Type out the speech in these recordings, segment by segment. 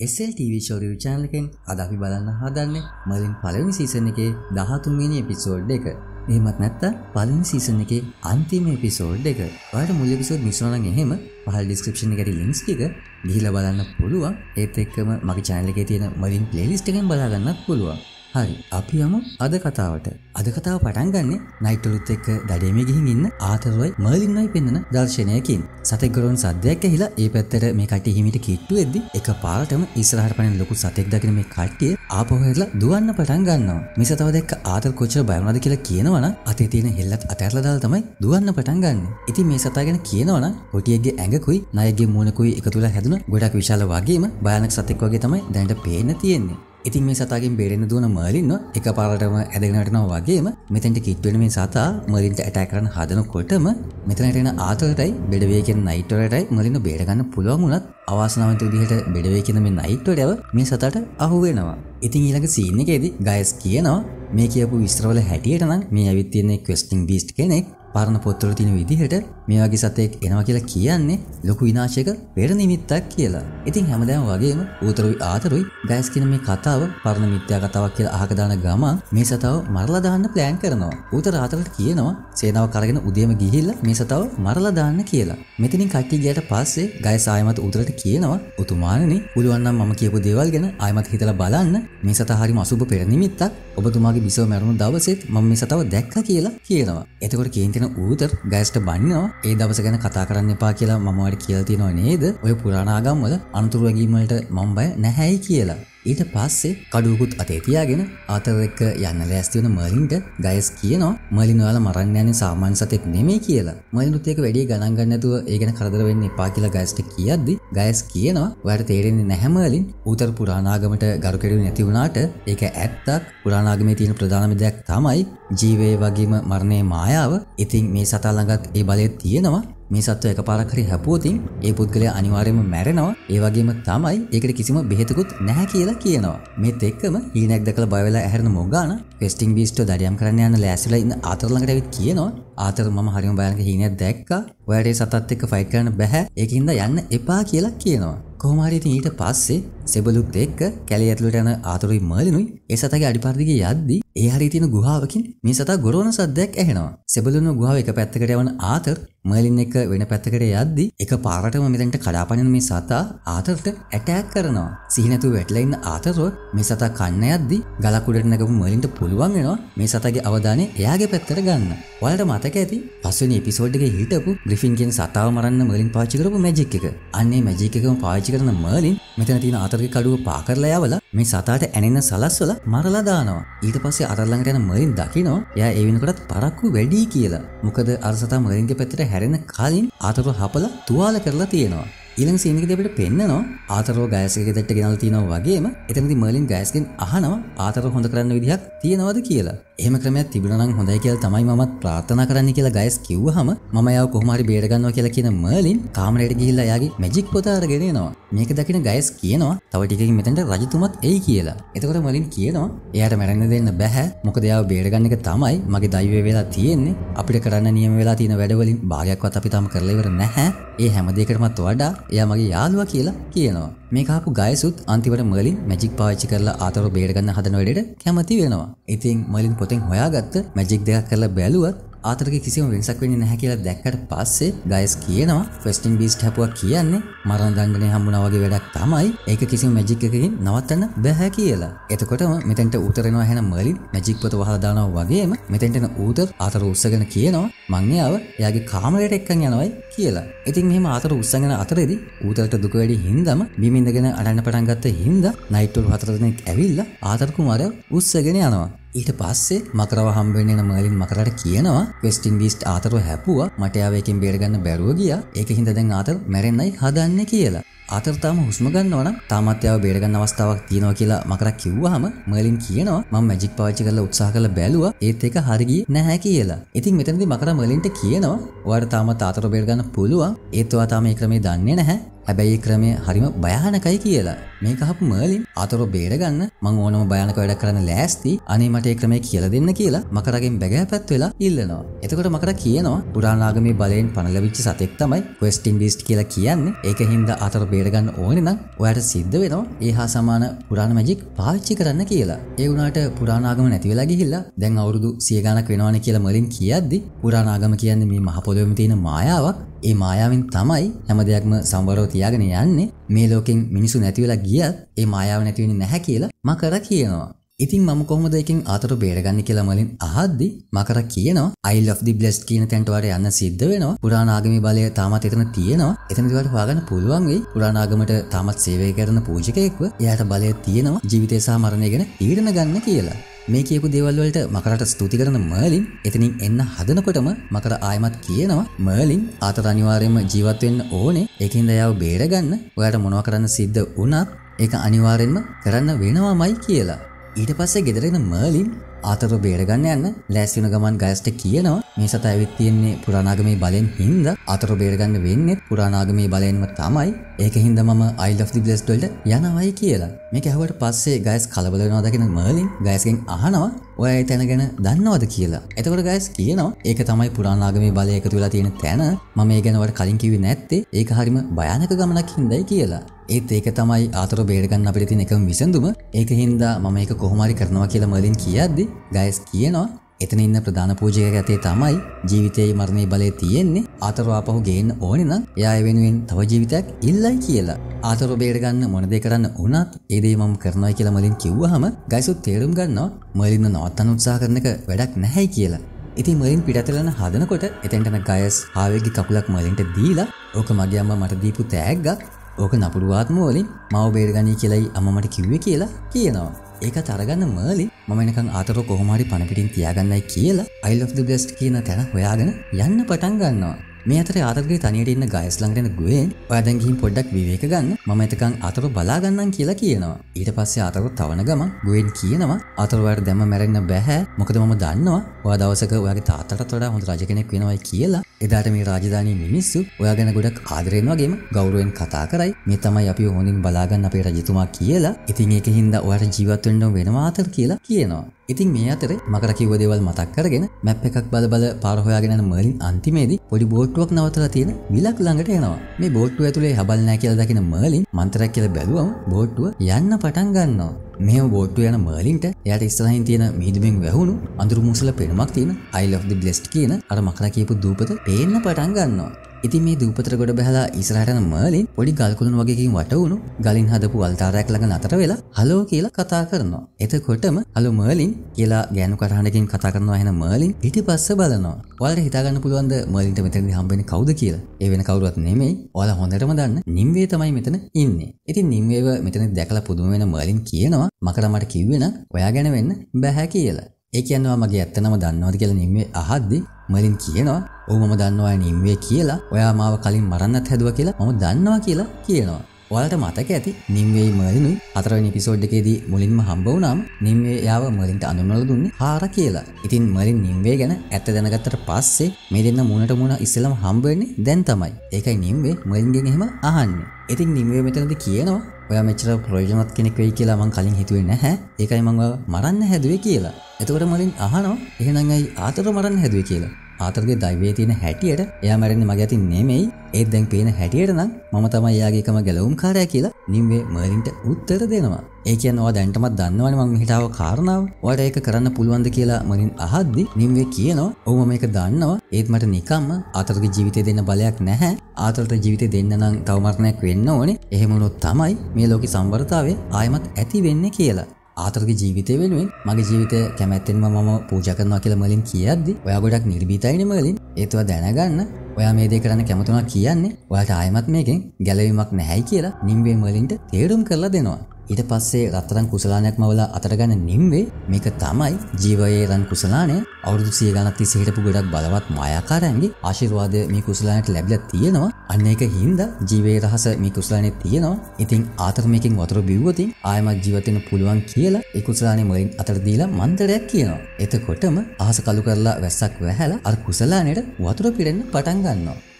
SL TV ෂෝරිව් channel එකෙන් අද අපි බලන්න හදන්නේ මලින් පළවෙනි සීසන් එකේ 13 වෙනි එපිසෝඩ් එක. එහෙමත් නැත්නම් පළවෙනි සීසන් එකේ අන්තිම එපිසෝඩ් එක. ඔයාලට මුල් එපිසෝඩ් මිස් වුණා නම් එහෙම පහළ ඩිස්ක්‍රිප්ෂන් එකේ ලින්ක්ස් ටික ගිහිල්ලා බලන්න පුළුවන්. ඒත් එක්කම මගේ channel එකේ තියෙන මලින් ප්ලේලිස්ට් එකෙන් බලා ගන්නත් පුළුවන්. හරි අපි යමු අද කතාවට. අද කතාව පටන් ගන්න නයිටලුත් එක්ක දඩේම ගිහින් ඉන්න ආතරොයි මර්ලින්නයි පෙන්න්නන දර්ශනයකින්. සතෙක්ගරුවන් සද්‍යයක් ඇහිලා ඒ පැත්තර මේ කට හිමිට කිට්ටු එද්දි එක පාටම ඉස්රහට පන ලොකු සතෙක් දකින මේ කට්ටිය ආපොහරලා දුවන්න පටන් ගන්නවා. මිස තව දෙක් ආතර කොච්චර බයවනද කියලා කියනවන අතේ තියෙන හෙල්ලත් අතැරල දාල් තමයි දුවන්න පටන් ගන්න. ඉති මේ සතාගෙන කියනවන හොටියගේ ඇඟකුයි නයගේ මූුණකුයි එක තුළ හැදුන ගොඩක් විශාල වගේම භයනක් සතෙක් වගේ තමයි දැන්ට පේන තියෙන්නේ. ඉතින් මේ සතාගෙන් බේරෙන දුවන මර්ලින්න එක පාරටම ඇදගෙනටනවා වගේම මෙතැන්ට කිට්වෙන මේ සතා මලින්ට ඇටෑ කරන හදනකොටම මෙතනටෙන ආතලටයි බෙඩවේකෙන් නයිටවලටයි මලින්න බේරගන්න පුළුවන් වුණත් අවාසනාවන්ත විදිහට බෙඩවේ කියන මේ නයිට්වටව මේ සතට අහුවෙනවා ඉතින් ඊළඟ සීන එකේදී ගයස් කියනවා මේ කියපු විස්ත්‍රවල හැටියට නම් මේ ඇවිත් තියෙන්නේ ක්වෙස්ටිං බීස්ට් කෙනෙක් පරණ පොත්වල තියෙන විදිහට මේ වගේ සතෙක් එනවා කියලා කියන්නේ ලොකු විනාශයක පෙර නිමිත්තක් කියලා. ඉතින් හැමදාම වගේම ඌතරුයි ආතරුයි ගෑස් කියන මේ කතාව පරණ මිත්‍යා කතාවක් කියලා අහක දාන ගමන් මේ සතාව මරලා දාන්න ප්ලෑන් කරනවා. ඌතර ආතරට කියනවා සේනාව කරගෙන උදේම ගිහිල්ලා මේ සතාව මරලා දාන්න කියලා. මෙතනින් කට්ටිය ගියට පස්සේ ගෑස් ආයමත් ඌතරට කියනවා උතුමාණනි පුළුවන් නම් මම කියපු දේවල් ගැන ආයමත් හිතලා බලන්න මේ සතා හරිම අසුබ පෙර නිමිත්තක් ඔබතුමාගේ බිසව මැරුණු දවසෙත් මම මේ සතාව දැක්කා කියලා කියනවා. එතකොට කේන්ති තියෙන ඌතර් ගෑස්ට බන්නවා ඒ දවස ගැන කතා කරන්න එපා කියලා මමවට කියල තියෙනවා නේද? ඔය පුරාණාගම්වල අනතුරුවගීමලට මම්බය නැහැයි කියලා. ඊට පස්සේ කඩුවකුත් අතේතියාගෙන ආතරෙක්ක යන්න ලෑස්තිවන මලින්ට ගයස් කියනවා මලිනවාල මරන්න යන සාමාන්‍ය සතෙක් නෙමේ කියලා. මලිනුත් ඒක වැඩි ගණන්ගන්නතුව ඒගෙන කරදර වෙන්න එපා කියලා ගස්ට කියද්දි ගයස් කියනවා වැට තේරෙන්නේ නැහැමලින් උතර පුරාණාගමට ගරුකෙඩු නැති වුණාට ඒක ඇත්තක්. පුරාණාගමේ තියෙන ප්‍රධානම දෙයක් තමයි ජීවය වගේම මරණය මායාව. ඉතින් මේ සතාළඟත් ඒ බලය තියෙනවා. මේ සත්ව එක පාරක්හරි හැපුවතින් ඒ පුද්ගලය අනිවාර්යම මැරෙනවා. ඒවගේම තමයි ඒකට කිසිම බෙහෙතකුත් නැහැ කියලා කියනවා. මෙත් එක්කම හීනක් දකල බයවෙලා ඇහරන මොගාන ෆෙස්ටිං බිස්ටෝ දඩියම් කරන්න යන්න ලෑසිලා ඉන්න ආතරළඟට ඇවිත් කියනවා. ආතර මම හරිම බයනක හීනයක් දැක්කා. ඔයාට සතත් එක්ක ෆයිට් කරන්න බැහැ. ඒකින්ද යන්න එපා කියලා කියනවා. කොහමාරිති ඊට පස්සේ සෙබලුත් එක්ක කැලේ ඇතුළට යන ආතුරුයි මර්ලිනුයි ඒ සතගේ අඩිපාර්දිගේ යද්දි ඒ හරි තියෙන ගුහාවකින් මේ සතා ගොරෝන සද්දයක් ඇහෙනවා. සෙබලුන ගුහාව එක පැත්තකට යවන ආතර් මර්ලින් එක වෙන පැත්තකට යද්දි එක පාරටම මෙතැන්ට කඩාපනින මේ සතා ආතරට ඇටෑක් කරනවා. සිහිනතු වැටලඉන්න ආතරෝ මේ සතා කන්න යද්දි ගලකුඩට නැගපු මලින්ට පුළුවන් වෙනවා මේ සතගේ අවධානය එයාගේ පැත්තට ගන්න. ඔයාලට මතක ඇති? පස්වනි එපිසෝඩ් එකේ හිටපු ග්‍රිෆින් කියන සතාව මරන්න මර්ලින් පාවිච්චි කරපු මැජික් එක. අන්නේ මැජික් එකම පාවිච්චි කරන මර්ලින් මෙතන තියෙන ආතරගේ කඩුව පා කරලා යවලා මේ සතාට ඇනෙන සලස්වල මරලා දානවා. ඊට පස්සේ අරල්ලඟට යන මර්ලින් දකිනවා එයා ඒ වෙනකොටත් පරක්කු වැඩි කියලා. මොකද අර සතා මර්ලින්ගේ පැත්තට හැරෙන කලින් ආතරුව හපල තුවාල කරලා තියෙනවා. ඊළඟ සීනක දෙපට පෙන්න්නනවා ආතරෝ ගෑසක දෙට ගෙනල් තියෙනව වගේම එතමති මලින් ගෑස්ගෙන් අහනවා ආතර හොඳ කරන්න විදිහක් තියෙනවද කියලා. එහම ක්‍රමයක් තිබුණනම් හොඳයි කියල් තමයි මත් ප්‍රාථනා කරන්න කියලා ගයිස් කිව්ව හම ම යව කොහමරි බේරගන්නවා කියලා කියන මලින් කාමරයට ගිහිල්ලා යාගේ මැජික් පොතාරගෙනනවා මේක දකින ගයිස් කියනවා තවටිකින් මෙතැට රජතුමත් ඒ කියලා. එතකොට මලින් කියනවා එයට මැරන්න දෙන්න බැහැ. මොක දෙයාව බේරගන්න එක තමයි මගේ දයිව වෙලා තියෙන්නේ. අපිට කරන්න නියම වෙලා තියෙන වැඩවලින් භාගයක්වත් අපි තම කරලවර නැහැ. ඒ හැමදේකටමත් වඩා එයා මගේ යාළුවා කියලා කියනවා. මේ කාපු ගයසුත් අන්තිවට මලින් මැජික් පාච්චි කරලා ආතර බේරගන්න හදන වැඩට කැමති වෙනවා. ඉතින් මලින් පොතෙන් හොයාගත්ත මැජික් දෙයක් කරලා බැලුවත් ආතරක කිසිම වෙනසක් වෙන්නේ නැහැ කියලා දැක්කට පස්සේ ගයස් කියනවා ෆෙස්ටින් බීස්ට් හැපුවා කියන්නේ මරණ දණ්ඩනය හම්බුණා වගේ වැඩක් තමයි ඒක කිසිම මැජික් එකකින් නවත්තන්න බැහැ කියලා. එතකොටම මෙතෙන්ට උතරෙනවා හැන මර්ලින් මැජික් පොත වහලා දානවා වගේම මෙතෙන්ට එන ඌතර් ආතර උස්සගෙන කියනවා මං යාව එයාගේ කාමරයට එක්කන් යනවයි කියලා. ඉතින් මෙහෙම ආතර උස්සගෙන අතරේදී ඌතරට දුක වැඩි හින්දාම බිම ඉඳගෙන අඩන්න පටන් ගත්ත හින්දා නයිට්වල් හතර දෙනෙක් ඇවිල්ලා ආතර කුමාරය උස්සගෙන යනවා. ඊට පස්සේ මකරව හම්බෙන්න්න මලින් මකරට කියනවා වෙස්ටින් බිස්ට් ආතරව හැපුවා මටයාවයකින් බේරගන්න බැරුව ගිය. ඒක හිද දැන් ආතර මැරෙන්න්නයි හදන්න කියලා. අතරතාම හුස්මගන්නවන තාමත්‍යාව බේරගන්න අවස්ථාවක් තියෙනවා කියලා මකරක් කිව්වහම මලින් කියනවා ම මැජික් පාචි කරල උත්සාහ කළ බැලුව ඒත් එක හරිගී නැහැ කියලා. ඉතින් මෙතැනදි මකර මලින්ට කියනවා වට තාම තාතර බේරගන්න පුළුවන් ඒත්වා තාම ක්‍රමේ දන්නේ නැහැ. හැබැයි ක්‍රමය හරිම භයානකයි කියලා. මේ කහපු මර්ලින් අතර බේරගන්න මං ඕනම භයනක වැඩ කරන්න ලෑස්ති අනේ මට ක්‍රමය කියල දෙන්න කියලා. මකරගෙන් බැගෑ පැත් වෙලා ඉල්ලනවා. එතකොට මකර කියනවා පුරානාගමේ බලයෙන් පනලවිච්ච සතෙක් තමයි වෙස්ටින් බිස්ට් කියලා කියන්නේ. ඒක හින්ද අතර බේරගන්න ඕනෙ නම් ඔයාට සිද්ධ වෙනවා ඒ හා සමාන පුරාණ මැජික් පාවිච්චි කරන්න කියලා. ඒ වුණාට පුරාණාගම නැති වෙලා ගිහිල්ලා දැන් අවුරුදු 100 ගණක් වෙනවනේ කියලා මලින් කියද්දි පුරාණාගම කියන්නේ මේ මහ පොළොවේම තියෙන මායාවක්. ඒ මායාවෙන් තමයි හැම දෙයක්ම සම්වරව තියාගෙන යන්නේ. මේ ලෝකෙන් මිනිසු නැති වෙලා ගියත් ඒ මායාව නැති වෙන්නේ නැහැ කියලා මකර කියනවා. ඉතින් මම කොහොමද එකෙන් ආතර බේරගන්න කියලා මලින් අහද්දි මකර කියනවා I love the blessed කියන තැනට වට යන්න සිද්ධ වෙනවා. පුරාණ ආගමේ බලය තාමත් එතන තියෙනවා. එතනදී වට හොයාගන්න පුළුවන් වෙයි. පුරාණ ආගමට තාමත් සේවය කරන පූජකයෙක්ව එයාට බලය තියෙනවා ජීවිතය සහ මරණය ගැන තීරණ ගන්න කියලා. මේ කියපු දේවල් වලට මකරට ස්තුති කරන මර්ලින් එතනින් එන්න හදනකොටම මකර ආයමත් කියනවා මර්ලින් ආතර අනිවාර්යයෙන්ම ජීවත් වෙන්න ඕනේ. ඒකින්ද එයාව බේරගන්න ඔයාට මොනව කරන්න සිද්ධ වුණත් ඒක අනිවාර්යෙන්ම කරන්න වෙනවමයි කියලා. ඊට පස්සේ ගෙදරෙන මර්ලින් ආතර බේරගන්න යන්න ලෑස්තින ගමන් ගයස්ට කියනවා මේ සත ඇවිත් තියෙන්නේ පුරාණාගමේ බලෙන් හින්ද අතර බේරගන්න වෙන්නෙත් පුරාණාගමේ බලයෙන්ම තමයි ඒක හින්ද මම I love the blessed වලට යනවයි කියලා. මේක ඇහුවට පස්සේ ගයස් කලබල වෙනවා දකින මර්ලින් ගයස්ගෙන් අහනවා ඔය ඒ තැන ගැන දන්නවද කියලා? එතකොට ගයස් කියනවා ඒක තමයි පුරාණාගමේ බලය එකතු වෙලා තියෙන තැන. මම ඒ ගැන වට කලින් කිව්වේ නැත්තේ. ඒක හරිම භයානක ගමනක් හින්දායි කියලා. ඒත් ඒක තමයි ආතර බේරගන්න අපිට තියෙන එකම විසඳුම. ඒක හින්දා මම ඒක කොහොමරි කරනවා කියලා මර්ලින් කියද්දි ගයස් කියනවා එතන ඉන්න ප්‍රධාන පූජක ඇතේ තමයි ජීවිතයේ මරණය බලය තියෙන්නේ. ආතරෝ ආපහු ගේන්න ඕනේ නම් එයා ඒ වෙනුවෙන් තව ජීවිතයක් ඉල්ලයි කියලා. ආතරෝ බේරගන්න මොන දේ කරන්න වුණත් ඒ දේ මම කරනවා කියලා මලින් කිව්වහම ගයිසුත් තේරුම් ගන්නවා මලින්න නවත්තන්න උත්සාහ කරන එක වැඩක් නැහැ කියලා. ඉතින් මලින් පිටතලන හදනකොට එතැන්ටන ගයස් ආවේගි කකුලක් මලින්ට දීලා ඕක මගේ අම්ම මට දීපු තෑග්ගක් ඕක නපුරුවාත්ම වලින් මව බේරගනී කියලයි අම්මට කිව්වේ කියලා කියනවා. ඒක තරගන්න මර්ලි මමනකං අතර කොහොමරි පණපිටින් තියාගන්නයි කියලා I love the best කියන තැන හොයාගෙන යන්න පටන් ගන්නවා. මේ අතර ආතරගේ තනියට ඉන්න ගයස් ළඟටන ගුවෙන් ඔයාදැන් ගිහින් පොඩ්ඩක් විවේක ගන්න. මම එතකන් අතර බලාගන්නන් කියලා කියනවා. ඊට පස්සේ අතර තවන ගම ගුවෙන් කියනවා අතරවට දැම මැරෙන්න බැහැ. මොකද මම දන්නවා ඔයා දවසක ඔයාගේ තාත්තට වඩා හොඳ රජ කෙනෙක් වෙනවයි කියලා. එදාට මේ රාජධානී මිනිස්සු ඔයා ගැන ගොඩක් ආදරයෙන් වගේම ගෞරුවෙන් කතා කරයි. මේ තමයි අපි හොඳින් බලාගන්න අපේ රජතුමා කියලා. ඉතින් ඒක හින්දා ඔයාට ජීවත් වෙන්න වෙනවා අතර කියලා කියනවා. ඉතින් මේ අතර මකර කිව්ව දේවල් මතක් කරගෙන මැප් එකක් බල බල පාර හොයාගෙන යන මර්ලින් අන්තිමේදී පොඩි බෝට්ටුවක් නවතලා තියෙන විලක් ළඟට එනවා. මේ බෝට්ටුව ඇතුලේ හබල් නැහැ කියලා දකින මර්ලින් මන්ත්‍රයක් කියලා බැලුවම බෝට්ටුව යන්න පටන් ගන්නවා. මෙම බෝට්ටු යන මර්ලින්ට එයට ඉස්සරහින් තියෙන මිහිදුමින් වැහුණු අඳුරු මුසල පෙනුමක් තියෙන I love the blessed කියන අර මකර කියපු දූපත පේන්න පටන් ගන්නවා. ඉතින් මේ දූපතර ගොඩ බැහලා ඉස්සරහටන මර්ලින් පොඩි ගල්කුළුණු වගේකින් වටවුණු ගලින් හදපු අල්තාරයක් ළඟ නතර වෙලා හලෝ කියලා කතා කරනවා. එතකොටම හලෝ මර්ලින් කියලා ගෑනු කටහඬකින් කතා කරනවා එහෙන මර්ලින් පිටිපස්ස බලනවා. ඔයාලට හිතාගන්න පුළුවන්ද මර්ලින්ට මෙතනදී හම්බෙන්නේ කවුද කියලා? ඒ වෙන කවුරුවත් නෙමෙයි. ඔයාලා හොඳටම දන්න නිම්වේ තමයි මෙතන ඉන්නේ. ඉතින් නිම්වේව මෙතන දැකලා පුදුම වෙන මර්ලින් කියනවා මකට මට කිව්වේ නම් ඔයා ගැන වෙන්න බෑ කියලා. ඒ කියනවා මගේ ඇත්තනම දන්නවද කියලා නිම්වේ අහද්දි මලින් කියනවා ඔව් මම දන්නවා නිම්වේ කියලා. ඔයා මාව කලින් මරන්නත් හැදුවා කියලා. මම දන්නවා කියලා කියනවා. ඔයාලට මතක ඇති නිම්වේයි මලිනුයි හතරවෙනි එපිසෝඩ් එකේදී මුලින්ම හම්බ වුණාම නිම්වේ යාව මලින්ට අඳුන්වලා දුන්නේ හාර කියලා. ඉතින් මලින් නිම්වේ ගැන ඇත්ත දැනගත්තට පස්සේ මේ දෙන්න මුණට මුණ ඉස්සෙල්ලම හම්බ වෙන්නේ දැන් තමයි. ඒකයි නිම්වේ මලින්ගෙන් එහෙම අහන්නේ. ඉතින් නිම්වේ මෙතනදී කියනවා ඔයා මෙච්චර ප්‍රයෝජනවත් කෙනෙක් වෙයි කියලා මං කලින් හිතුවේ නැහැ. ඒකයි මං මරන්න හැදුවේ කියලා. එතකොට මලින් අහනවා එහෙනම් ඇයි ආතර මරන්න හැදුවේ කියලා. ආතරගේ දයිවේ තියෙන හැටියට එයා මැරෙන්නේ මගේ අතින් නෙමෙයි ඒත් දැන් පේන හැටියට නම් මම තමයි එයාගේ එකම ගැලවුම් කාරයා කියලා නිම්වේ මර්ලින්ට උත්තර දෙනවා. ඒ කියන්නේ ඔයා දැන්ටමත් දන්නවනේ මම මෙහිට ආව කාරණාව. ඔයාට ඒක කරන්න පුළුවන්ද කියලා මලින් අහද්දි නිම්වේ කියනවා ඔව් මම මේක දන්නවා. ඒත් මට නිකම්ම ආතරගේ ජීවිතේ දෙන්න බලයක් නැහැ. ආතරට ජීවිතේ දෙන්න නම් තව මරණයක් වෙන්න ඕනේ. එහෙම වුණොත් තමයි මේ ලෝකේ සම්වර්තාවය ආයමත් ඇති වෙන්නේ කියලා. ආතරගේ ජීවිතය වෙනුවෙන් මගේ ජීවිතය කැමැත්තෙන්ම මම පූජ කරනවා කියලා මලින් කියද්දි ඔයා ගොඩක් නිර්බීතයින මලින් ඒතුව දැනගන්න ඔයා මේ දේ කරන්න කැමතුනක් කියන්නේ ඔයාට ආයමත් මේකෙන් ගැලවීමක් නැහැයි කියලා නිම්වේ මලින්ට තේරුම් කරලා දෙනවා. ඊට පස්සේ රත්තරන් කුසලානයක් මවලා අතරගන්න නිම්වේ මේක තමයි ජීවයේ රන් කුසලානය. අවුරුදු සිය ගණක් තිස්සේ හිටපු ගොඩක් බලවත් මායාකාරයන්ගේ ආශිර්වාදය මේ කුසලානයට ලැබිලා තියෙනවා. අන්න ඒක හින්දා ජීවයේ රහස මේ කුසලානේ තියෙනවා. ඉතින් ආතර මේකෙන් වතුර බිව්වොතින් ආයමත් ජීවත් වෙන්න පුළුවන් කියලා ඒ කුසලානේ මුලින් අතට දීලා මන්ත්‍රයක් කියනවා. එතකොටම අහස කළු කරලා වැස්සක් වැහැලා අර කුසලානයට වතුර පිරෙන්න පටන්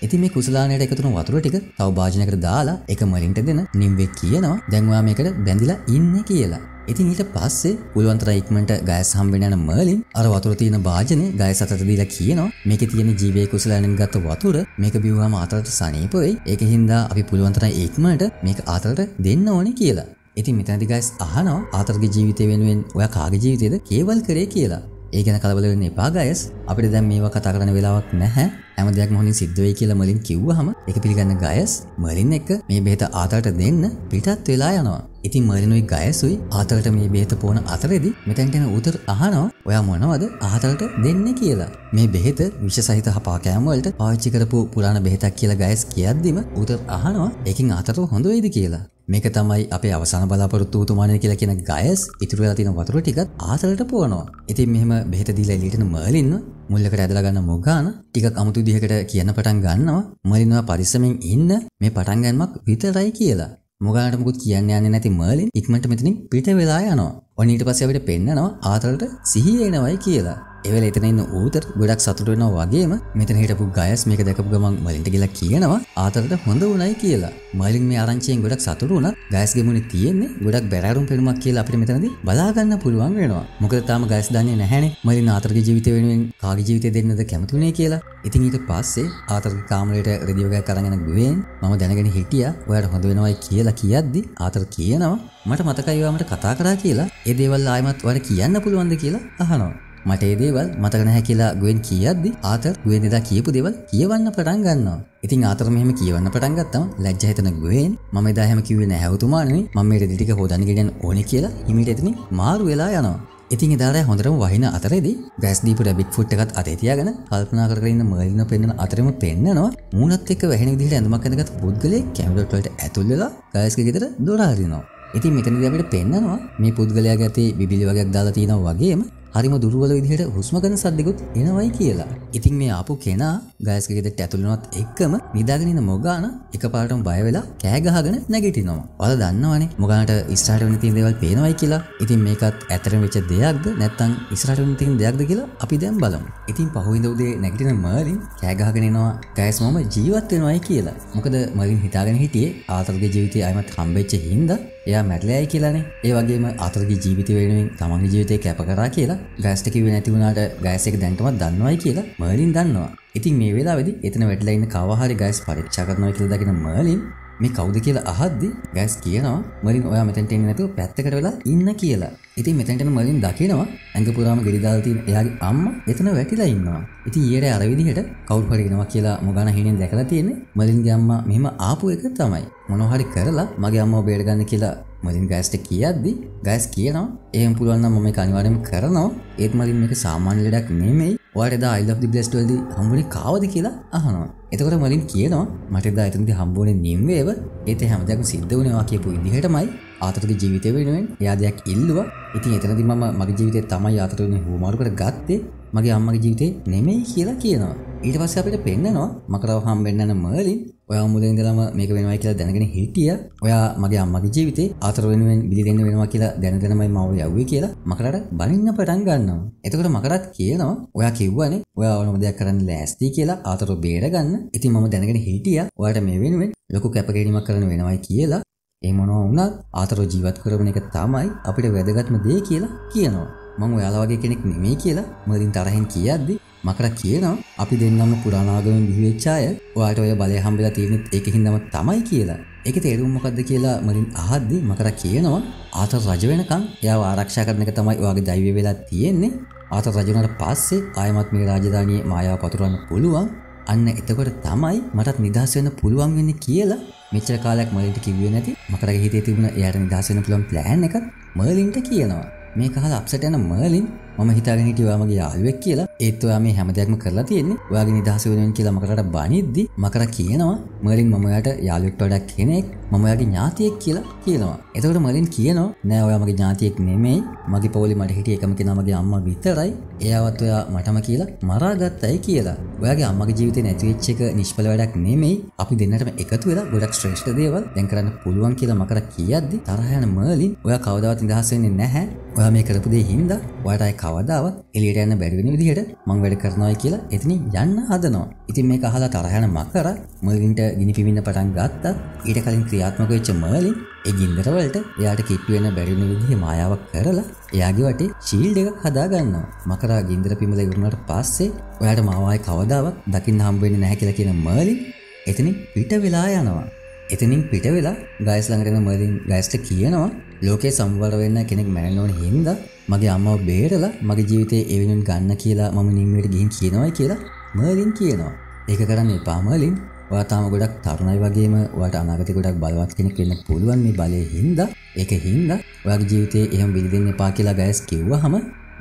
ගන්නවා ඉතින් මේ කුසලානයට එකතුන වතුර ටික තව භාජනයකට දාලා එක මලින්ට දෙන නිම්වෙක් කියනවා දැන් ඔයා මේකට බැඳිලා ඉන්නේ කියලා. ඉතින් ඊට පස්සේ පුළුවන්තර ඉක්මට ගෑස් හම්බෙන යන මර්ලින් අර වතුර තියෙන භාජනය ගෑස් අතට දීලා කියනවා මේකේ තියෙන ජීවය කුසලයෙන් ගත්ත වතුර මේක බිව්වම අතට සනීප වෙයි ඒක හින්දා අපි පුළුවන්තර ඉක්මනට මේක අතට දෙන්න ඕනේ කියලා. ඉතින් මෙතනදි ගයිස් අහනවා ආතරගේ ජීවිතය වෙනුවෙන් ඔයා කාගේ ජීවිතේද කේවල් කරේ කියලා. ඒ ගැන කලබල වෙන්න එපා ගයස් අපිට දැන් මේවා කතා කරන්න වෙලාවක් නැහැ හැම දෙයක් මොහොනින් සිද්ධ වෙයි කියලා මලින් කිව්වහම ඒක පිළිගන්න ගයස් මලින් එක්ක මේ බෙහෙත ආතලට දෙන්න පිටත් වෙලා යනවා. ඉතින් මලිනුයි ගයසුයි ආතලට මේ බෙහෙත පෝන අතරෙදි මෙතැන්ට එන උතර අහනවා ඔයා මොනවද ආතලට දෙන්න කියලා. මේ බෙහෙත විෂ සහිත හපා කෑම වලට පාවිච්චි කරපු පුරාණ බෙහෙතක් කියලා ගයස් කියද්දිම උතර අහනවා ඒකින් ආතලට හොඳ වෙයිද කියලා. මේක තමයි අපේ අවසාන බලාපොරොත්තු උතුමානය කියලා කියන ගයස් ඉතුරු වෙලා තියෙන වතුර ටිකත් ආතලට පොවනවා. ඉතින් මෙහෙම බෙහෙත දීලා එළියට මර්ලින්ව මුල්ලකට ඇදලා ගන්න මොගාන ටිකක් අමුතු විදිහකට කියන්න පටන් ගන්නවා. මර්ලින්ව පරිස්සමෙන් ඉන්න මේ පටන් ගන්නමක් විතරයි කියලා. මොගානට මුකුත් කියන්න යන්නේ නැති මර්ලින් ඉක්මනට මෙතනින් පිට වෙලා යනවා. ඔන්න ඊට පස්සේ අපිට පෙන්නනවා ආතලට සිහිය එනවයි කියලා. එවල එතන ඉන්න ඌතර ගොඩක් සතුට වෙනවා වගේම මෙතන හිටපු ගයස් මේක දැකපු ගමන් මලින්ට ගිහලා කියනවා ආතරට හොඳ උණයි කියලා. මලින් මේ ආරංචියෙන් ගොඩක් සතුටු වුණා. ගයස්ගේ මුණේ තියෙන්නේ ගොඩක් බැරෑරුම් පෙනුමක් කියලා අපිට මෙතනදී බලා ගන්න පුළුවන් වෙනවා. මොකද තාම ගයස් දන්නේ නැහැනේ මලින් ආතරගේ ජීවිතය වෙනුවෙන් කාගේ ජීවිතය දෙන්නද කැමති වුණේ කියලා. ඉතින් ඊට පස්සේ ආතරගේ කාමරයට රෙදියෝ ගයක් අරගෙන ගුවෙන් මම දැනගෙන හිටියා ඔයාට හොඳ වෙනවයි කියලා කියද්දි ආතර කියනවා මට මතකයි ඔයා මට කතා කරා කියලා ඒ දේවල් ආයෙමත් ඔයාලට කියන්න පුළුවන්ද කියලා අහනවා. මට ඒ දේවල් මතක නැහැ කියලා ගුවෙන් කියද්දි ආතර් ගුවෙන් එදා කියපු දේවල් කියවන්න පටන් ගන්නවා. ඉතින් ආතර මෙහෙම කියවන්න පටන් ගත්තම ලැජ්ජ හිතෙන ගුවෙන් මම එදා හැම කිව්වේ නැහැ උතුමානේ මම මේ රෙදි ටික හොදන්න ගෙඩියන් ඕනේ කියලා හිමීට එතනින් මාරු වෙලා යනවා. ඉතින් එදාට හොඳටම වහින අතරේදී ගෑස් දීපු රැබිට් ෆුඩ් එකත් අතේ තියාගෙන කල්පනා කරගෙන ඉන්න මර්ලින පෙන්නන අතරෙම පෙන්නනවා මූණත් එක්ක වැහෙන විදිහට ඇඳුමක් ඇඳගත් පුද්ගලයෙක් කැමරාවට වලට ඇතුල් වෙලා ගෑස්ගේ ගෙදර දොර අරිනවා. ඉතින් මෙතනදී අපිට පෙන්නනවා මේ පුද්ගලයාගේ අතේ බිබිලි වගේක් දාලා තියෙනවා වගේම හරිම දුර්වල විදිහට හුස්ම ගන්න සද්දෙකුත් එනවයි කියලා. ඉතින් මේ ආපු කෙනා ගෑස්ගේ ගෙදරට ඇතුළු වෙනවත් එක්කම නිදාගෙන ඉන්න මොගාන එකපාරටම බය වෙලා කෑ ගහගෙන නැගිටිනවා. ඔයාලා දන්නවනේ මොගානට ඉස්සරහට වෙන තියෙන දේවල් පේනවයි කියලා. ඉතින් මේකත් ඇත්තටම වෙච්ච දෙයක්ද නැත්නම් ඉස්සරහට වෙන තියෙන දෙයක්ද කියලා අපි දැන් බලමු. ඉතින් පහුවෙන්ද උදේ නැගිටින මර්ලින් කෑ ගහගෙන එනවා ගෑස් මම ජීවත් වෙනවයි කියලා. මොකද මර්ලින් හිතාගෙන හිටියේ ආතරගේ ජීවිතය ආයමත් හම්බෙච්ච හින්දා එයා මැරලෑයි කියලානේ. ඒ වගේම ආතරගේ ජීවිතය වෙනුවෙන් තමන්ගේ ජීවිතය කැප කරා කියලා ගෑස්ට කිව්වේ නැති වුණාට ගෑස් එක දැන්ටමත් දන්නවයි කියලා මර්ලින් දන්නවා. ඉතින් මේ වෙලාවේදී එතන වැටිලා ඉන්න කවහා හරි ගෑස් පරීක්ෂා කරනවා කියලා දකින මර්ලින් මේ කවුද කියලා අහද්දි ගෑස් කියනවා මලින් ඔයා මෙතැන්ට එන්නේ නැතුව පැත්තකට වෙලා ඉන්න කියලා. ඉතින් මෙතැන්ට මලින් දකිනවා ඇඟ පුරාම ගෙඩි දාලා තියෙන එයාගේ අම්මා එතන වැටිලා ඉන්නවා. ඉතින් ඊයට අර විදිහට කවුරු හරි එනවා කියලා මොගාන හිණෙන් දැකලා තියෙන්නේ මලින්ගේ අම්මා මෙහෙම ආපු එක තමයි. මොනවා හරි කරලා මගේ අම්මව බේර ගන්න කියලා මලින් ගෑස්ට කියද්දි ගෑස් කියනවා එහෙම පුළුවන් නම් මම මේක අනිවාර්යයෙන්ම කරනවා. ඒත් මලින් මේක සාමාන්‍ය ලෙඩක් නෙමෙයි. ඔයාට එදා I love the blessed වලදී හම්බුනේ කාවද කියලා අහනවා. එතකොට මලින් කියනවා මට එදා එතනදී හම්බුනේ නිම්වේව ඒත් හැම දෙයක්ම සිද්ධ වුණේ කියපු විදිහටමයි ආතරගේ ජීවිතය වෙනුවෙන් එයා දෙයක් ඉල්ලුවා. ඉතින් එතනදී මම මගේ ජීවිතේ තමයි ආතර වෙන්නේ හුවමාරු කර ගත්තේ. මගේ අම්මගේ ජීවිතේ නෙමෙයි කියලා කියනවා. ඊට පස්සේ අපිට පෙන්නනවා මකරව හම්බෙන්න යන මර්ලින් ඔයා මුලින් ඉඳලම මේක වෙනවා කියලා දැනගෙන හිටියා. ඔයා මගේ අම්මගේ ජීවිතේ ආතර වෙනුවෙන් බිලි දෙන්න වෙනවා කියලා දැන දැනමයි මම යව්වේ කියලා මකරට බනින්න පටන් ගන්නවා. එතකොට මකරත් කියනවා ඔයා කිව්වනේ ඔයා ඕනම දෙයක් කරන්න ලෑස්ති කියලා ආතර බේරගන්න. ඉතින් මම දැනගෙන හිටියා. ඔයාට මේ වෙනුවෙන් ලොකු කැපකිරීමක් කරන්න වෙනවයි කියලා. ඒ මොනවා වුණත් ආතරෝ ජීවත් කරන එක තමයි අපිට වැදගත්ම දේ කියලා කියනවා. මං ඔයාලා වගේ කෙනෙක් නෙමෙයි කියලා මර්ලින් තරහෙන් කියද්දි මකට කියනවා අපි දෙන්නම පුරාණාගමෙන් බිහිවෙච්ච අය ඔයාට ඔය බලය හම්බෙලා තියෙනෙත් ඒකින්දම තමයි කියලා. ඒකේ තේරුම මොකද්ද කියලා මරින් අහද්දි මකට කියනවා ආතර රජ වෙනකන් එයාව ආරක්ෂා කරන එක තමයි ඔයාගේ දෛවය වෙලා තියෙන්නේ. ආතර රජ වුණාට පස්සේ ආයමත් මේ රාජධානියේ මායාව පතුරවන්න පුළුවන්. අන්න එතකොට තමයි මටත් නිදහස් වෙන්න පුළුවන් වෙන්නේ කියලා මෙච්චර කාලයක් මර්ලින්ට කිව්වේ නැති මකරගේ හිතේ තිබුණ එයාට නිදහස් වෙන්න පුළුවන් ප්ලෑන් එකක් මර්ලින්ට කියනවා. මේක අහලා අප්සෙට් යන මර්ලින් මම හිතාගෙන හිටියා මගේ යාළුවෙක් කියලා. ඒත් ඔයා මේ හැම දෙයක්ම කරලා තියෙන්නේ. ඔයාගේ නිදහස වෙනුවෙන් කියලා මකරට බනිද්දි මකර කියනවා මර්ලින් මම ඔයාට යාළුවෙක්ට වඩා කෙනෙක් මම ඔයාගේ ඥාතියෙක් කියලා කියනවා. එතකොට මර්ලින් කියනවා නෑ ඔයා මගේ ඥාතියෙක් නෙමෙයි. මගේ පොලේ මට හිටිය එකම කෙනා මගේ අම්මා විතරයි. එයාවත් ඔයා මටම කියලා මරාගත්තයි කියලා. ඔයාගේ අම්මගේ ජීවිතේ නැති වෙච්ච එක නිෂ්ඵල වැඩක් නෙමෙයි. අපි දෙන්නටම එකතු වෙලා ගොඩක් ශ්‍රේෂ්ඨ දේවල් දැන් කරන්න පුළුවන් කියලා මකර කියද්දි තරහ යන මර්ලින් ඔයා කවදාවත් නිදහස් වෙන්නේ නැහැ. ඔයා මේ කරපු දේ හින්දා වටයි කවදාවත් එලියට යන්න බැරිවෙන විදිහට මං වැඩ කරනවයි කියලා එතිනි යන්න හදනවා. ඉතින් මේ අහලා තරහන මකර මර්ලින්ට ගිනි පිමින්න පටන් ගත්තත් ඊට කලින් ක්‍රියාත්මක වෙච්ච මර්ලින් ඒ ගින්දරවලට එයාට කිට්ටුවෙන බැරිවෙන විදිහ මායාවක් කරලා එයාගේ වටේ ශීල්ඩ එකක් හදාගන්නවා මකරා ගින්දර පිමල ඉවරුණට පස්සේ ඔයාට මාවායි කවදාවත් දකින්න හම්බවෙන්නේ නැහැ කියලා කියන මර්ලින් එතනින් පිට වෙලා යනවා. එතනින් පිට වෙලා ගයිස් ළඟටන මර්ලින් ගයිස්ට කියනවා ලෝකේ සම්වර වෙන්න කෙනෙක් මැරෙන්න හින්දා මගේ අම්මව බේරලා මගේ ජීවිතේ ඒ වෙනුවෙන් ගන්න කියලා මම නිම්මයට ගිහින් කියනවායි කියලා මර්ලින් කියනවා. ඒක කරන්න එපා මර්ලින් ඔයා තාම ගොඩක් තරුණයි වගේම ඔයාට අනාගතේ ගොඩක් බලවත් කෙනෙක් වෙන්න පුළුවන් මේ බලය හින්දා ඒක හින්දා ඔයාගේ ජීවිතේ එහෙම බිලි දෙන්න එපා කියලා ගයස් කිව්වහම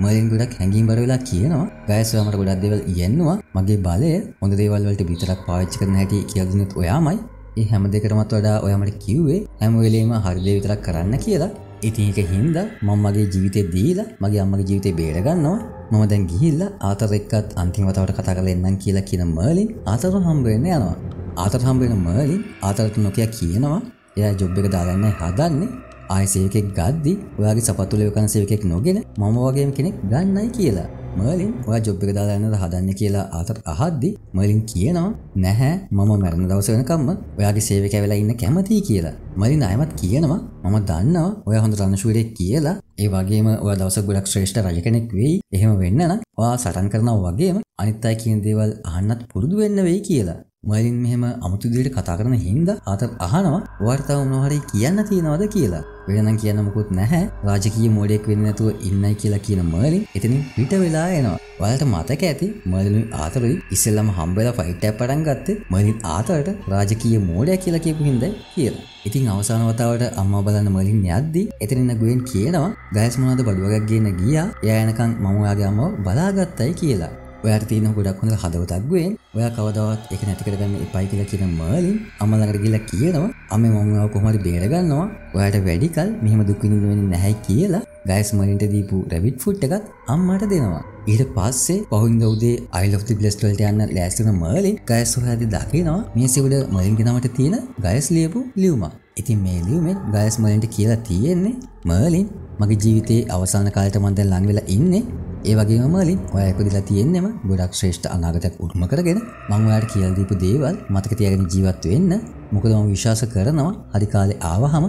මලින් ගොඩක් හැඟීම් බර වෙලා කියනවා. ගයස් ඔයාමට ගොඩක් දේවල් ඉගෙනුවා. මගේ බලය හොඳ දේවල් වලට විතරක් පාවිච්චි කරන්න හැටි කියලා දුන්නත් ඔයාමයි. ඒ හැම දෙකටමත් වඩා ඔයාමට කිව්වේ හැම වෙලේම හරි දේ විතරක් කරන්න කියලා. ඉතින් එක හින්දා මම මගේ ජීවිතේ දීලා මගේ අම්මගේ ජීවිතේ බේරගන්නවා මම දැන් ගිහිල්ලා ආතර එක්කත් අන්තිම වතාවට කතා කරලා එන්නම් කියලා කියන මර්ලින් ආතර හම්බ වෙන්න යනවා. ආතර හම්බ වෙන මර්ලින් ආතරට නොකිය කියනවා. එයා ජොබ් එක දාගන්නයි හදන්නේ. ආය සේවකෙක් ගද්දි ඔයාගේ සපත්තුල යකන සේවකෙක් නොගෙන මම වගේම කෙනෙක් ගන්නයි කියලා. මර්ලින් ඔයා ජොබ් එක දාගන්නද හදන්න කියලා ආතර අහද්දි මර්ලින් කියනවා නැහැ මම මැරණ දවස වෙනකම්ම ඔයාගේ සේවක වෙලා ඉන්න කැමතියි කියලා. මලින් අයමත් කියනවා මම දන්නවා ඔය හොඳ රන්නශූරයෙක් කියලා. ඒ වගේම ඔය දවස ගොඩක් ශ්‍රේෂ්ඨ රජ කෙනෙක් වෙයි. එහෙම වෙන්න නම් ඔයා සටන් කරනවා වගේම අනිත් අය කියන දේවල් අහන්නත් පුරුදු වෙන්න වෙයි කියලා. මයිලින් මෙහෙම අමුතු විදිහට කතා කරන හින්දා ආතත් අහනවා ඔයාට තව මොනවා හරි කියන්න තියනවද කියලා. වෙනනම් කියන්න මොකුත් නැහැ. රාජකීය මෝඩයෙක් වෙන්න නැතුව ඉන්නයි කියලා කියන මර්ලින් එතනින් පිට වෙලා එනවා. ඔයාලට මතක ඇති මර්ලින් ආතරයි ඉස්සෙල්ලම හම්බෙලා ෆයිට් එකක් පටන් ගත්තේ මර්ලින් ආතරට රාජකීය මෝඩයා කියලා කියපු හින්දායි කියලා. ඉතින් අවසාන වතාවට අම්මා බලන්න මලින් යද්දි එතනින් ගුවෙන් කියනවා ගෑස් මොනවද බඩුවගක් ගේන්න ගියා. එයා එනකන් මම ඔයාගේ අම්මව බලාගත්තයි කියලා. ඔයාට තියෙන ගොඩක් හොඳ හදවතක්ගුවෙන් ඔයා කවදවත් එක නැති කරගන්න එපයි කියලා කියන මර්ලින් අම්මලඟට ගිල්ල කියනවා අම මංව කොහමරි බේරගන්නවා ඔයාට වැඩිකල් මෙහම දුක්විනිුවෙන නැහැ කියලා ගයිස් මලින්ට දීපු රැවිට් ෆුට් එකත් අම්මට දෙනවා. ඊට පස්සේ පහුන් දවදේ අයිලොෆ්ති බ්ලස්ටල්ට යන්න ලෑස්ටන මර්ලින් ගයිස් හොහද දකිනවා මේ සිවඩ මලින්ගෙනමට තියෙන ගයිස් ලියපු ලියවම ඉතින් මේ ලියුමෙන් ගයිස් මලින්ට කියලා තියෙන්නේ මර්ලින් මගේ ජීවිතයේ අවසාන කාලට මන්ද ලංවෙලා ඉන්නේ ඒ වගේ මලින් ඔයක දිලා තියෙන්නෙම ගොඩක් ශ්‍රේෂ්ඨ අනාගතයක් උරුම කරගෙන මං ඔයාට කියලා දීපු දේවල් මතක තියාගෙන ජීවත් වෙන්න. මොකද මම විශ්වාස කරනවා හරි කාලේ ආවහම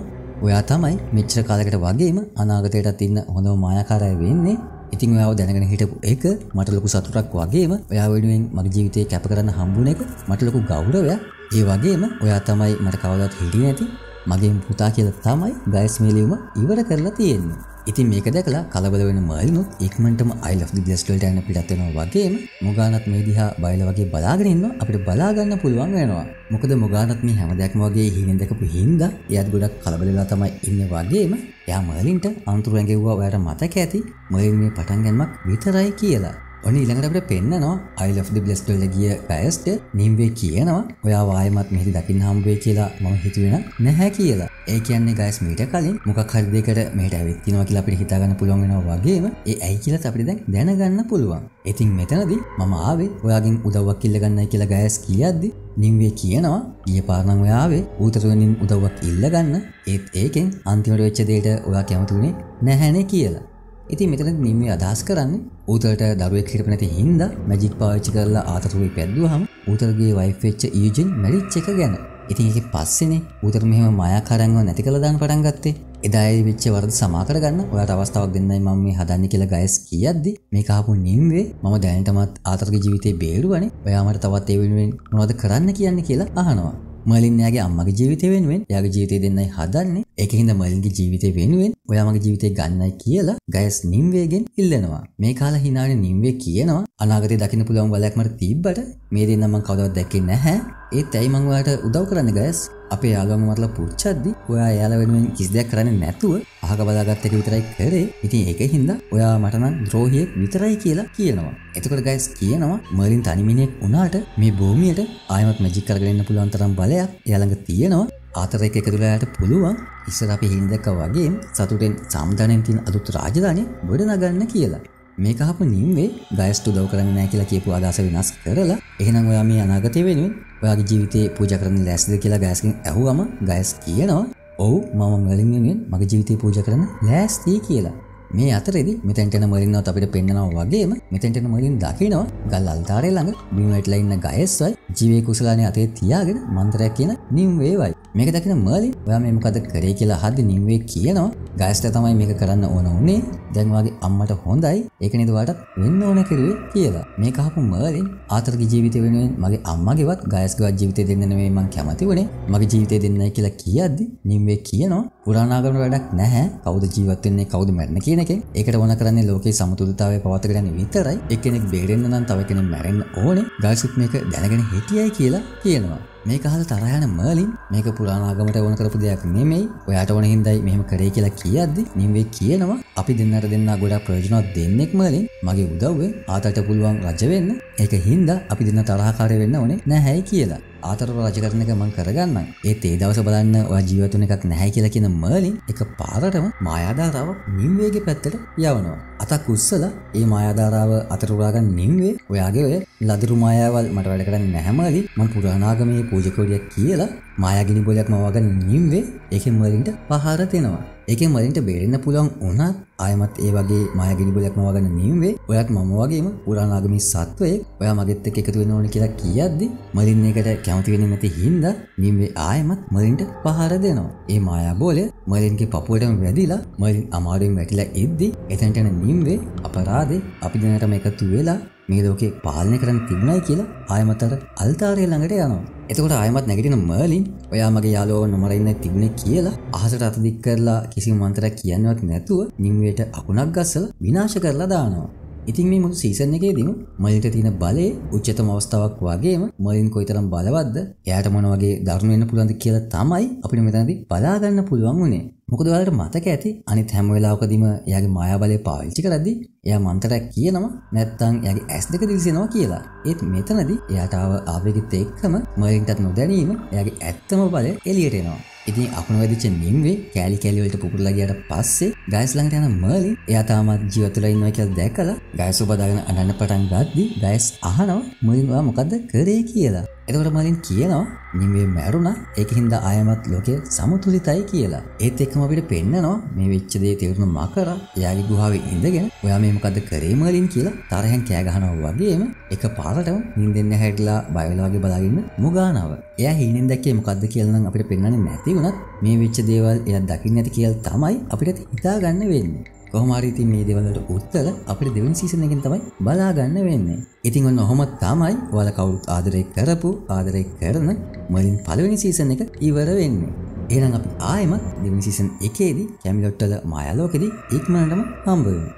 ඔයා තමයි මෙච්චර කාලයකට වගේම අනාගතයටත් ඉන්න හොඳම මායාකාරය වෙන්නේ. ඉතින් ඔයාව දැනගෙන හිටපු එක මට ලොකු සතුටක් වගේම ඔයා වෙනුවෙන් මගේ ජීවිතේ කැප කරන්න හම්බුන එක මට ලොකු ගෞරවයක්. ඒ වගේම ඔයා තමයි මට කවදත් හිටියේ නැති මගේ පුතා කියලා තමයි ගයිස් මේලියුම ඉවර කරලා තියෙන්නේ. ඉතින් මේක දැකලා කලබල වෙන මයිනුත් ඉක්මටම අයිල් of the බ්ලස්ටල්ට යන පිටත් වෙනවා වගේම මොගානත් මේ දිහා බයිල වගේ බලාගෙන ඉන්න අපිට බලාගන්න පුළුවන් වෙනවා. මොකද මොගානත් මේ හැමදැක්ම වගේ හිනෙන් දැකපු හින්දා එයත් ගොඩක් කලබලලා තමයි ඉන්න වගේම එයා මර්ලින්ට අන්තුරු ඇඟෙව්වා ඔයාට මතක ඇති මර්ලින් මේ පටන් ගැනීමක් විතරයි කියලා. ඔන්න ඊළඟට අපිට පෙන්නනවා I love the blessed වල ගිය පැස්ට නිම්වේ කියනවා ඔයා වායමත් මෙහිදි දකින්න හම්බුවේ කියලා මම හිතුවේ නැහැ කියලා. ඒ කියන්නේ ගයිස් මීට කලින් මොකක් හරි දෙයකට මෙහෙට ඇවිත් තිනවා කියලා අපිට හිතා ගන්න පුළුවන් වෙනවා වගේම ඒ ඇයි කියලාත් අපිට දැන් දැනගන්න පුළුවන්. ඉතින් මෙතනදී මම ආවේ ඔයාගෙන් උදව්වක් ඉල්ල ගන්නයි කියලා ගයස් කියද්දි නිම්වේ කියනවා ගිය පාරනම් ඔයාවේ ඌතරුවනින් උදව්වක් ඉල්ල ගන්න ඒත් ඒකෙන් අන්තිමට වෙච්ච දෙයට ඔයා කැමතුනේ නැහැනේ කියලා. ඉතින් මෙතන නිම්මේ අදහස් කරන්නේ ඌතලට දරුවෙක් හිටපු නැති හින්දා මැජික් පාවිච්චි කරලා ආතරුවේ පැද්දුවාම ඌතලගේ වයිෆ් වෙච්ච ඊජින් මැරිච් එක ගැන. ඉතින් ඒකේ පස්සේනේ ඌතල මෙහෙම මායාකාරංගව නැති කළා දාන්න පටන් ගත්තේ. එදා ඒ වෙච්ච වරද සමා කරගන්න ඔයාට අවස්ථාවක් දෙන්නයි මම මේ හදන්නේ කියලා ගයස් කියද්දි මේ කහපු නිම්වේ මම දැනටමත් ආතරගේ ජීවිතේ බේරුවනේ. ඔයා මට තවත් ඒ වෙනුවෙන් මොනවද කරන්න කියන්නේ කියලා අහනවා. මලින්යාගේ අම්මගේ ජීවිතය වෙනුවෙන් යාගේ ජීවිතය දෙන්නයි හදන්නේ. ඒක හින්ද මලින්ගේ ජීවිතය වෙනුවෙන් ඔයාමගේ ජීවිතය ගන්නයි කියලා ගයස් නිම්වේගෙන් ඉල්ලනවා. මේ කාල හිනාන නිම්වේ කියනවා. අනාගතය දකින්න පුළුවන් බලයක් මට තිබ්බට මේ දෙන්නම කවදවත් දැක්කේ නැහැ. ඒත් ඇයි මං ඔයාලට උදව් කරන්න ගයස්? අපේ යාළුවම මරලා පුච්චද්දි ඔයා එයාලා වෙනුවෙන් කිසි දෙයක් කරන්නේ නැතුව අහක බලාගත්ත එක විතරයි කරේ. ඉතින් ඒක හින්දා ඔයා මට නම් ද්‍රෝහියෙක් විතරයි කියලා කියනවා. එතකොට ගයිස් කියනවා මර්ලින් තනිමිනෙක් වුණාට මේ භූමියට ආයමත් මැජික් කරගෙන ඉන්න පුළුවන් තරම් බලයක් එයා ළඟ තියෙනවා. ආතර එක එකතුලාට පුළුවන් ඉස්සර අපි හින්දක වගේ සතුටෙන් සම්ධානයෙන් තියෙන අලුත් රාජධානිය ගොඩ නගන්න කියලා. මේ කහපු නිම්වේ ගයස්ට උදව් කරන්න නෑ කියලා කියපු අදහස වෙනස් කරලා. එහෙනම් ඔයා මේ අනාගතය වෙනුවෙන් ඔයාගේ ජීවිතේ පූජා කරන්න ලෑස්තිද කියලා ගයස්ගෙන් ඇහුවම ගයස් කියනවා. ඔව් මම වලින් වෙනුවෙන් මගේ ජීවිතේ පූජා කරන්න ලෑස්ති කියලා. මේ අතරෙදි මෙතැන්ටන මලින්වත් අපිට පෙන්න්නනවා වගේම මෙතැන්ටන මලින් දකිනවා ගල් අල්තාරය ළඟ බිමටල ඉන්න ගයස්වයි ජීවය කුසලානය අතේ තියාගෙන මන්තරයක් කියන නිම් වේවයි මේක දකින මලි ඔයා මේමකද කරේ කියලා හද නිම්වේ කියනවා. ගයිස්ට තමයි මේක කරන්න ඕන උනේ දැන්වාගේ අම්මට හොඳයි. ඒකනිදවාට වෙන්න ඕන කිරුවේ කියලා. මේ කහපු මලින් ආතරග ජීවිත වෙනුවෙන් මගේ අම්මගේවත් ගයස්ගවත් ජීවිතය දෙන්නවේ මං කැමති වනේ මගේ ජීවිතය දෙන්නයි කියලා කියද්දි නිම්වේ කියනවා. පුරාණාගම වැඩක් නැහැ. කවුද ජීවත්වන්නේ කවුද මැරණ කියන එක ඒකට ඕන කරන්නේ ලෝකේ සමතුලිතතාවය පවත්වාගෙන විතරයි. එක්කෙනෙක් බේරෙන්න නම් තව කෙනෙක් මැරෙන්න ඕනේ. ගල්සිත් මේක දැනගෙන හිටියයි කියලා කියනවා. මේක හල තරයන මලින් මේක පුරාණාගමට ඕන කරපු දෙයක් නෙමෙයි. ඔයාට ඕන හින්දයි මෙහම කරේ කියලා කියද්දි නිම්වේ කියනවා. අපි දෙන්නට දෙන්න ගොඩා ප්‍රයෝජනවත් දෙන්නෙක් මලින් මගේ උදව්වේ ආතට පුළුවන් රජවෙන්න ඒක හින්දා අපි දෙන්න තරහකාරය වෙන්න ඕනේ. නැහැයි කියලා. ආතර රජකරන එක මං කරගන්න ඒත් ඒ දවස බලන්න ඔය ජීවතුන එකක් නැහැ කියලා කියන මර්ලින් එක පාරටම මායාධාරාව නිම්වේගේ පැත්තට යවනවා. අතක් උස්සල ඒ මායාධාරාව අතරුරාගන්න නිම්වේ ඔයාගේ ඔය ලදරු මායාවල් මට වැඩ කරන්න නැහැමලි මං පුරාණාගමේ පූජකෝඩියක් කියලා මායාගිනි බොලයක් මවාගන්න නිම්වේ ඒක මලින්ට පහර දෙනවා. ඒක මලින්ට බේරෙන්න පුළුවන් උනත් ආයමත් ඒ වගේ මයගිනි බොලයක් මවාගන්න නිම්වේ ඔයත් මම වගේම පුරාණාගමි සත්වය ඔයා මගෙත් එක්ක එකතු වෙන්න ඕන කියලා කියද්දි මලින් එකට කැමති වෙන්නේ නැති හින්දා නිම්වේ ආයමත් මලින්ට පහර දෙනවා. ඒ මායා බෝලය මලින්ගේ පපුවටම වැදිලා මලින් අමාරුවෙන් වැටිලා ඉද්දි එතනට එන නිම්වේ අපරාධේ අපි දෙනටම එකතු වෙලා මේ ලෝකේ පාලනය කරන්න තිබුණයි කියලා ආයමතර අල්තාරය ළඟට යනවා. එතකොට ආයමත් නැගිටින මර්ලින් ඔයා මගේ යාළුවව නොමරන්න තිබුණේ කියලා අහසට අත දික් කරලා කිසිම මන්තරයක් කියන්නවත් නැතුව නිම්වයට අකුණක් ගස්සලා විනාශ කරලා දානවා. ඉතින් මේ මුළු සීසන් එකේදීම මලින්ට තියෙන බලය උච්චතම අවස්ථාවක් වගේම මලින් කොයිතරම් බලවත්ද එයාට මොන වගේ දරුණු වෙන්න පුළුවන්ද කියලා තමයි අපිට මෙතනදී බලා ගන්න පුළුවන් වුණේ. මොකද ඔයාලට මතක ඇති අනිත් හැම වෙලාවකදීම එයාගේ මායා බලය පාවිච්චි කරද්දී එයා මන්තරයක් කියනවා නැත්නම් එයාගේ ඇස් දෙක දිලිසෙනවා කියලා. ඒත් මෙතනදී එයාට ආව ආවේගෙත් එක්කම මලින්ටත් නොදැනීම එයාගේ ඇත්තම බලය එළියට එනවා. ඉතින් අකුණ වැදිච්ච නිම්වේ කෑලි කෑලි වලට පුපුරලා ගියට පස්සේ ගයස් ළඟට යන මර්ලින් එයා තාමත් ජීවත් වෙලා ඉන්නවා කියලා දැකලා ගයස් ඔබ දාගෙන අඬන්න පටන් ගද්දි ගයස් අහනවා මර්ලින් ඔයා මොකද්ද කරේ කියලා. එතකොට මලින් කියනවා නිම්වේ මැරුණා ඒක හින්දා ආයමත් ලෝකය සමතුලිතයි කියලා. ඒත් එක්කම අපිට පෙන්නනවා මේ වෙච්ච දේ තේරුම මකර එයාගේ ගුහාවේ ඉඳගෙන ඔයා මේ මොකද්ද කරේ මලින් කියලා තරහෙන් කෑ ගහනවා වගේම එක පාරටම නිින්දෙන්න හැරිලා බය වෙලා වගේ බලාගෙන මුගානව. එයා හීනෙන් දැක්කේ මොකද්ද කියලා නම් අපිට පෙන්වන්නේ නැති වුණත් මේ වෙච්ච දේවල් එයා දකින්න නැති කියලා තමයි අපිට හිතා ගන්න වෙන්නේ. කොහොමාරීති මේ දෙවලට උත්තර අපිට දෙවන් සීසන එකෙන් තමයි බලාගන්න වෙන්නේ. ඉතින් ඔන්න ඔහොම තමයි ඔයාලා කවුරුත් ආදරය කරපු ආදරය කරන මලින් පළවෙනි සීසන් එක ඉවර වෙන්නේ. එහෙනම් අපි ආයෙමත් දෙවෙනි සීසන් එකේදී කැමිලොට්ටල මායාලෝකෙදී ඉක්මනටම හම්බ වෙමු.